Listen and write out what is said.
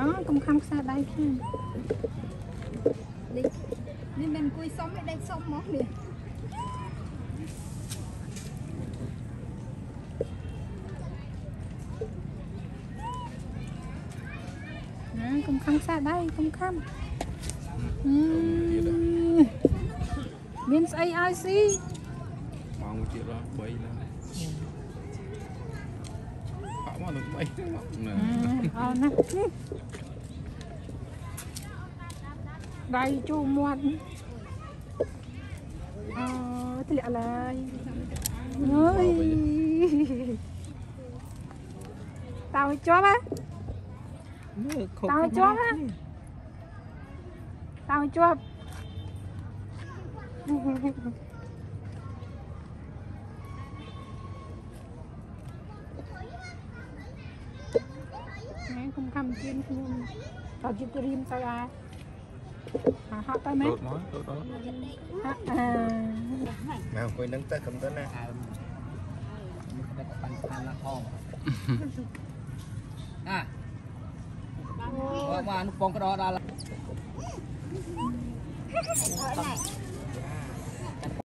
អូកុំខំខ្សែដៃខាងនេះនេះមិនអង្គុយសុំទេដេកសុំមកនេះណាកុំខំខ្សែដៃកុំខំអឺមានស្អីឲ្យស៊ីមកមួយទៀតដល់3ឡើងបាក់ មកដល់3មកណាអោណាដៃជួមាត់អើធ្លាក់ឡើយអើយតើឲ្យជាប់ហ៎មើលខុសតើឲ្យជាប់ហ៎តើឲ្យជាប់ ណែគុំកម្មជៀនខ្ញុំតើជិះទៅរៀមទៅអាអាហត់ទៅមែនតូតមកតូតដល់ហាក់អឺមកអង្គុយនឹងទៅកំទៅណាដើមនេះតែបាញ់ខានណាផងណាមកមកពងកដោដល់